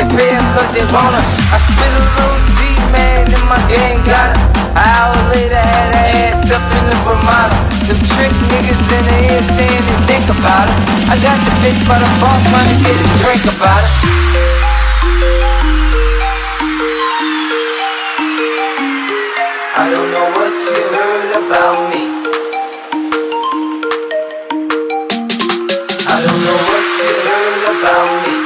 they pay cause they her. I spit a little G, man, and my gang got her. An hour later, had ass up in the Ramada. Them trick niggas in the ear saying they think about it. I got the bitch by the bar trying to get a drink about it. I don't know what you heard about me. I don't know what you heard about. Me,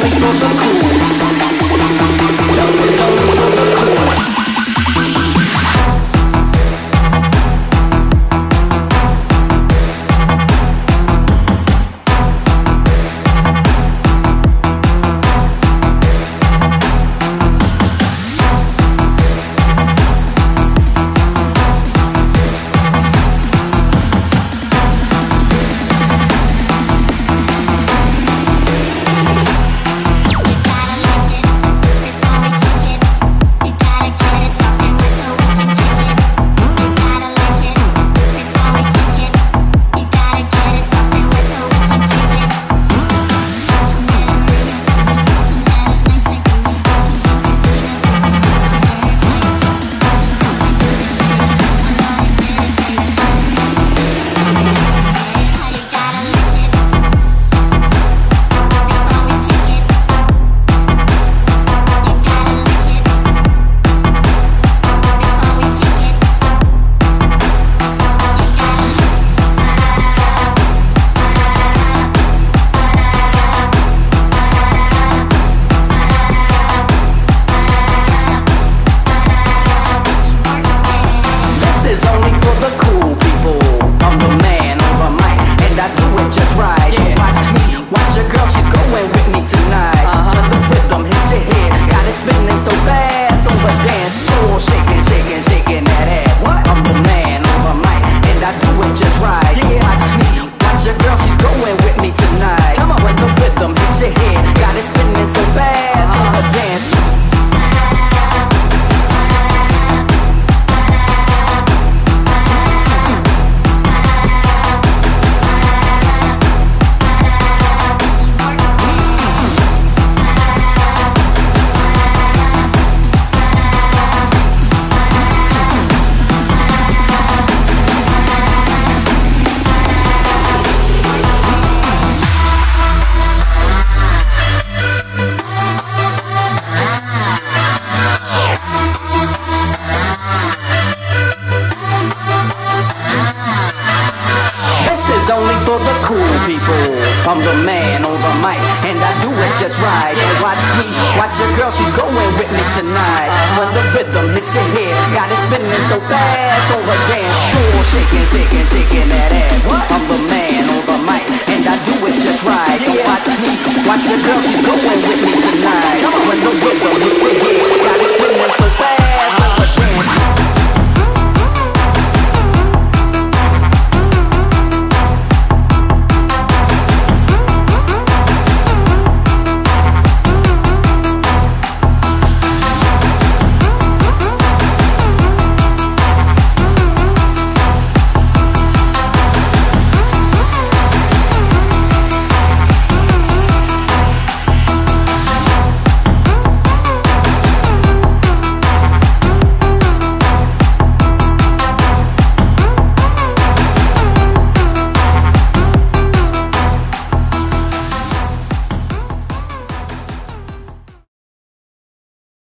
take all the cool